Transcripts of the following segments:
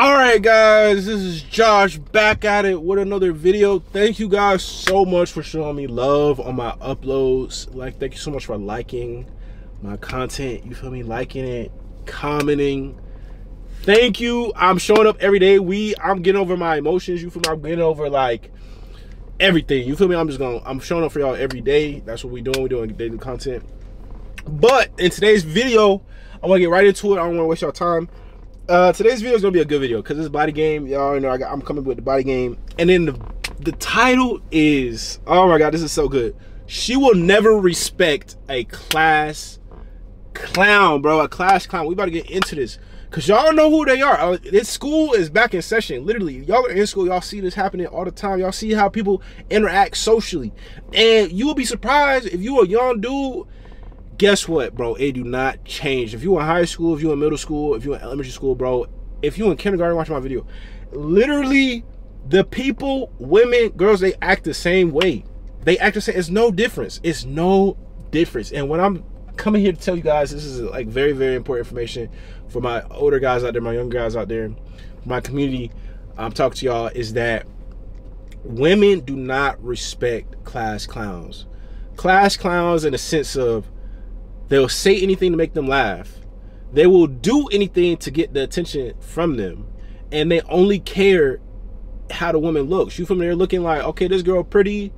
all right guys this is josh back at it with another video. Thank you guys so much for showing me love on my uploads. Like thank you so much for liking my content. You feel me? Liking it commenting. Thank you. I'm showing up every day. We i'm getting over my emotions. You feel me? I'm getting over like everything. You feel me? I'm just gonna i'm showing up for y'all every day. That's what we doing. We're doing daily content. But in today's video i want to get right into it. I don't want to waste y'all time uh, today's video is gonna be a good video because this body game, y'all know I got, I'm coming with the body game, and then the the title is oh my god, this is so good. She will never respect a class clown, bro. A class clown. We about to get into this because y'all know who they are. Uh, this school is back in session. Literally, y'all are in school. Y'all see this happening all the time. Y'all see how people interact socially, and you will be surprised if you a young dude guess what, bro? It do not change. If you in high school, if you in middle school, if you in elementary school, bro, if you in kindergarten, watch my video. Literally, the people, women, girls, they act the same way. They act the same. It's no difference. It's no difference. And when I'm coming here to tell you guys, this is like very, very important information for my older guys out there, my young guys out there, my community. I'm talking to y'all is that women do not respect class clowns. Class clowns in the sense of They'll say anything to make them laugh. They will do anything to get the attention from them. And they only care how the woman looks. You from there looking like, okay, this girl pretty.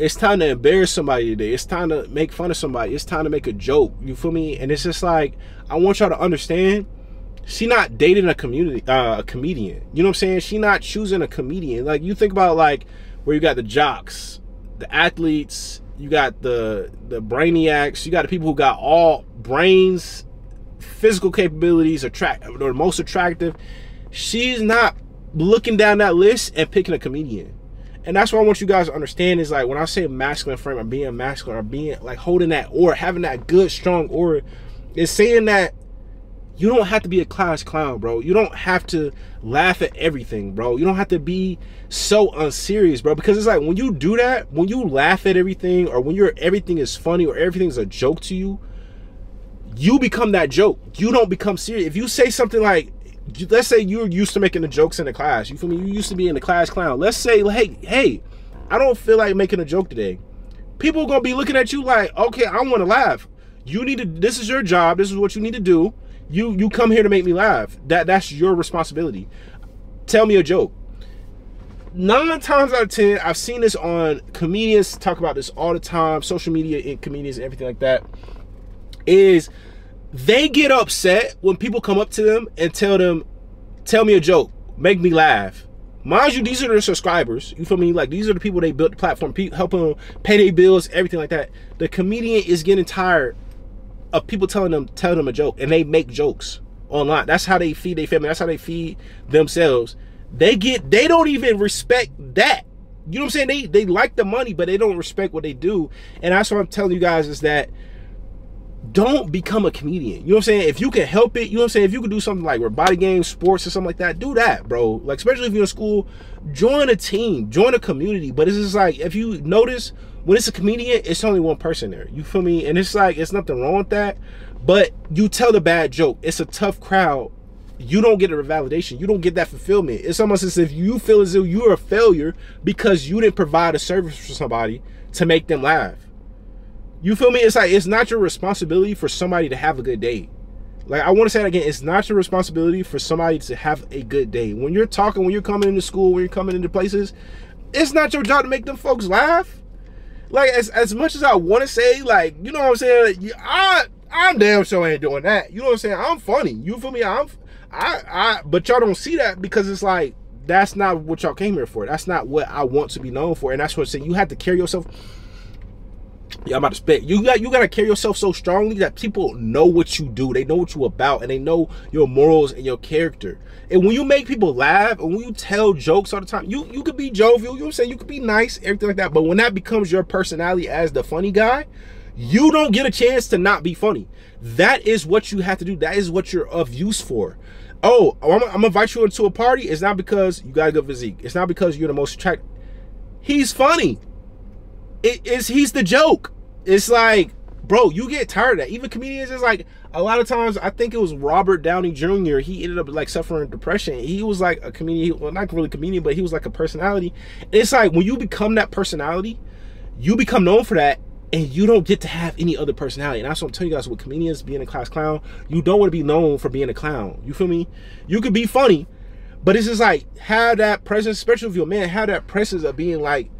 It's time to embarrass somebody today. It's time to make fun of somebody. It's time to make a joke. You feel me? And it's just like, I want y'all to understand, she not dating a community uh, a comedian. You know what I'm saying? She not choosing a comedian. Like you think about like where you got the jocks, the athletes, you got the the brainiacs, you got the people who got all brains, physical capabilities, attract or most attractive. She's not looking down that list and picking a comedian. And that's what I want you guys to understand is like when I say masculine frame or being masculine or being like holding that or having that good, strong aura, is saying that you don't have to be a class clown, bro. You don't have to laugh at everything, bro. You don't have to be so unserious, bro. Because it's like when you do that, when you laugh at everything, or when you're everything is funny or everything's a joke to you, you become that joke. You don't become serious. If you say something like, let's say you're used to making the jokes in the class. You feel me? You used to be in the class clown. Let's say, hey, hey, I don't feel like making a joke today. People are gonna be looking at you like, okay, I want to laugh. You need to. This is your job. This is what you need to do you you come here to make me laugh. That that's your responsibility. Tell me a joke. Nine times out of ten, I've seen this on comedians talk about this all the time, social media and comedians and everything like that. Is they get upset when people come up to them and tell them, tell me a joke, make me laugh. Mind you, these are their subscribers. You feel me? Like these are the people they built the platform, helping them pay their bills, everything like that. The comedian is getting tired of people telling them telling them a joke and they make jokes online. That's how they feed their family. That's how they feed themselves. They get they don't even respect that. You know what I'm saying? They they like the money, but they don't respect what they do. And that's what I'm telling you guys is that don't become a comedian. You know what I'm saying? If you can help it, you know what I'm saying? If you can do something like body games, sports, or something like that, do that, bro. Like, especially if you're in school, join a team, join a community. But it's just like, if you notice, when it's a comedian, it's only one person there. You feel me? And it's like, it's nothing wrong with that. But you tell the bad joke. It's a tough crowd. You don't get a validation. You don't get that fulfillment. It's almost as if you feel as though you're a failure because you didn't provide a service for somebody to make them laugh. You feel me? It's like it's not your responsibility for somebody to have a good day. Like I want to say it again, it's not your responsibility for somebody to have a good day. When you're talking, when you're coming into school, when you're coming into places, it's not your job to make them folks laugh. Like as as much as I want to say, like you know what I'm saying, I I'm damn sure ain't doing that. You know what I'm saying? I'm funny. You feel me? I'm I I but y'all don't see that because it's like that's not what y'all came here for. That's not what I want to be known for. And that's what I'm saying. You have to carry yourself yeah, I'm about to spit. You got you gotta carry yourself so strongly that people know what you do. They know what you about, and they know your morals and your character. And when you make people laugh, and when you tell jokes all the time, you you could be jovial. You know what I'm saying? You could be nice, everything like that. But when that becomes your personality as the funny guy, you don't get a chance to not be funny. That is what you have to do. That is what you're of use for. Oh, I'm, I'm gonna invite you into a party. It's not because you got a good physique. It's not because you're the most attractive. He's funny it is he's the joke. It's like, bro, you get tired of that. Even comedians is like, a lot of times I think it was Robert Downey Jr. He ended up like suffering depression. He was like a comedian, well not really comedian, but he was like a personality. It's like when you become that personality, you become known for that and you don't get to have any other personality. And that's what I'm telling you guys with comedians being a class clown, you don't want to be known for being a clown. You feel me? You could be funny, but it's just like have that presence, especially if you're a man, have that presence of being like,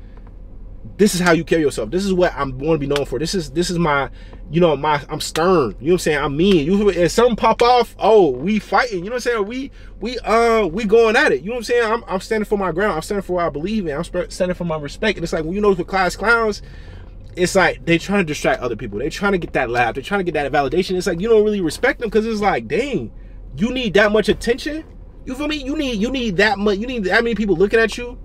this is how you carry yourself. This is what I'm want to be known for. This is this is my, you know, my I'm stern. You know what I'm saying? I'm mean. You if something pop off, oh, we fighting. You know what I'm saying? We we uh we going at it. You know what I'm saying? I'm, I'm standing for my ground. I'm standing for what I believe in. I'm standing for my respect. And it's like when you know for class clowns, it's like they trying to distract other people. They trying to get that laugh. They're trying to get that validation. It's like you don't really respect them because it's like, dang, you need that much attention. You feel me? You need you need that much. You need that many people looking at you.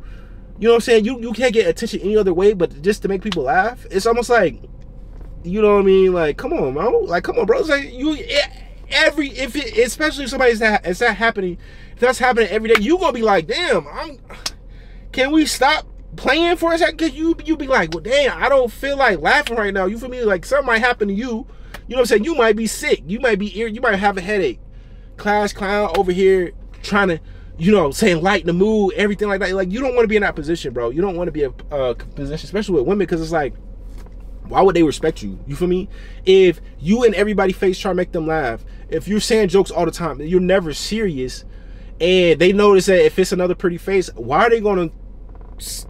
You know what I'm saying? You you can't get attention any other way but just to make people laugh. It's almost like, you know what I mean? Like, come on, bro. Like, come on, bro. It's like you every if it especially if somebody's that is that happening, if that's happening every day, you gonna be like, damn, I'm. Can we stop playing for a second? Cause you you be like, well, damn, I don't feel like laughing right now. You feel me? Like something might happen to you. You know what I'm saying? You might be sick. You might be ear. you might have a headache. Class clown over here trying to you know, saying lighten the mood, everything like that. Like you don't want to be in that position, bro. You don't want to be a position, especially with women, because it's like, why would they respect you? You feel me? If you and everybody face try to make them laugh, if you're saying jokes all the time, you're never serious, and they notice that if it's another pretty face, why are they gonna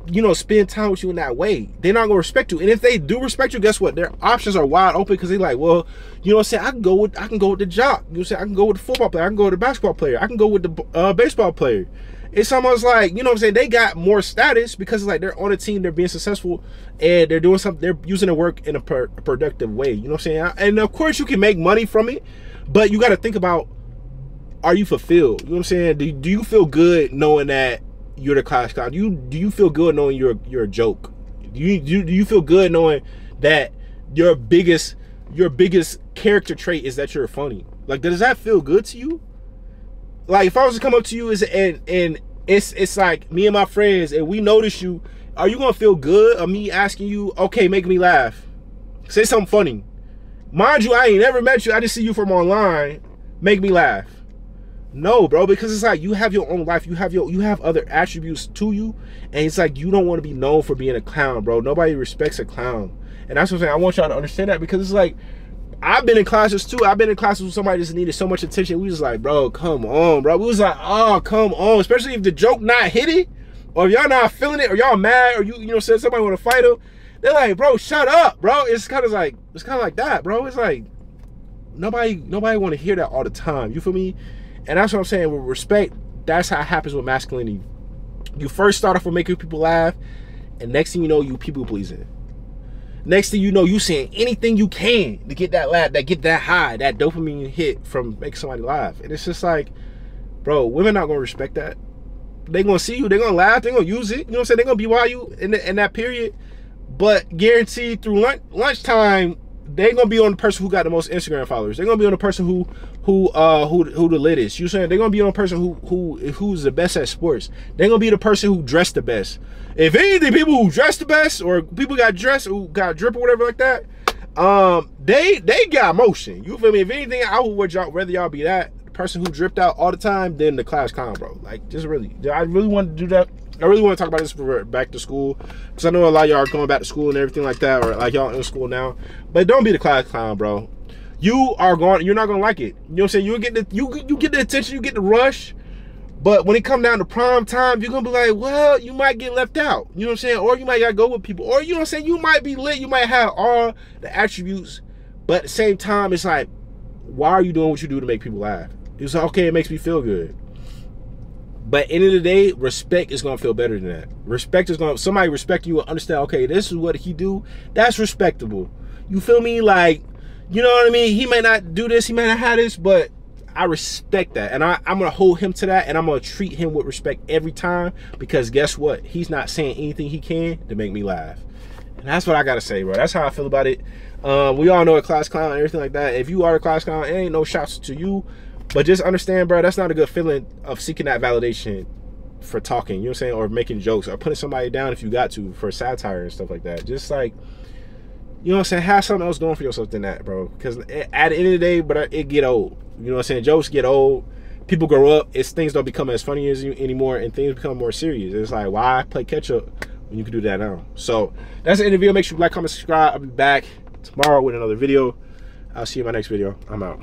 you know, spend time with you in that way. They're not gonna respect you. And if they do respect you, guess what? Their options are wide open because they're like, well, you know what I'm saying? I can go with I can go with the jock. You know? I can go with the football player, I can go with the basketball player, I can go with the uh, baseball player. It's almost like, you know what I'm saying, they got more status because like they're on a team, they're being successful, and they're doing something, they're using their work in a, a productive way. You know what I'm saying? And of course you can make money from it, but you gotta think about are you fulfilled? You know what I'm saying? Do, do you feel good knowing that you're the class clown? Do you do you feel good knowing you're you're a joke? Do you do, do you feel good knowing that your biggest your biggest character trait is that you're funny? Like does that feel good to you? Like if I was to come up to you is and and it's it's like me and my friends and we notice you, are you gonna feel good of me asking you, okay, make me laugh? Say something funny. Mind you, I ain't never met you. I just see you from online. Make me laugh. No, bro, because it's like you have your own life. You have your you have other attributes to you, and it's like you don't want to be known for being a clown, bro. Nobody respects a clown, and that's what I'm saying. I want y'all to understand that because it's like I've been in classes too. I've been in classes with somebody just needed so much attention. We was like, bro, come on, bro. We was like, oh, come on. Especially if the joke not hitting, or y'all not feeling it, or y'all mad, or you you know said somebody want to fight them. They're like, bro, shut up, bro. It's kind of like it's kind of like that, bro. It's like nobody nobody want to hear that all the time. You feel me? And that's what I'm saying. With respect, that's how it happens with masculinity. You first start off with making people laugh, and next thing you know, you people pleasing. Next thing you know, you saying anything you can to get that laugh, that get that high, that dopamine hit from making somebody laugh. And it's just like, bro, women not gonna respect that. They gonna see you, they gonna laugh, they gonna use it. You know what I'm saying? They gonna be while you in, the, in that period. But guaranteed through lunch lunchtime, they're gonna be on the person who got the most Instagram followers. They're gonna be on the person who who uh who who the lit is. You saying they're gonna be on the person who who who's the best at sports. They're gonna be the person who dressed the best. If anything, people who dress the best or people got dressed who got drip or whatever like that, um, they they got motion. You feel me? If anything, I would y'all rather y'all be that person who dripped out all the time than the class clown, bro. Like just really, I really want to do that I really want to talk about this for back to school because I know a lot of y'all are going back to school and everything like that, or like y'all in school now. But don't be the class clown, bro. You are going. You're not gonna like it. You know what I'm saying? You get the you you get the attention, you get the rush. But when it come down to prime time, you're gonna be like, well, you might get left out. You know what I'm saying? Or you might gotta go with people. Or you know what I'm saying? You might be lit. You might have all the attributes, but at the same time, it's like, why are you doing what you do to make people laugh? It's okay, it makes me feel good. But end of the day, respect is gonna feel better than that. Respect is gonna somebody respect you and understand. Okay, this is what he do. That's respectable. You feel me? Like, you know what I mean? He may not do this. He may not have this, but I respect that, and I, I'm gonna hold him to that, and I'm gonna treat him with respect every time because guess what? He's not saying anything he can to make me laugh, and that's what I gotta say, bro. That's how I feel about it. Um, we all know a class clown and everything like that. If you are a class clown, it ain't no shots to you. But just understand, bro, that's not a good feeling of seeking that validation for talking, you know what I'm saying, or making jokes or putting somebody down if you got to for satire and stuff like that. Just like you know what I'm saying, have something else going for yourself than that, bro. Because at the end of the day, but it get old. You know what I'm saying? Jokes get old. People grow up. It's things don't become as funny as you anymore, and things become more serious. It's like why play catch up when you can do that now? So that's the end of the video. Make sure you like, comment, subscribe. I'll be back tomorrow with another video. I'll see you in my next video. I'm out.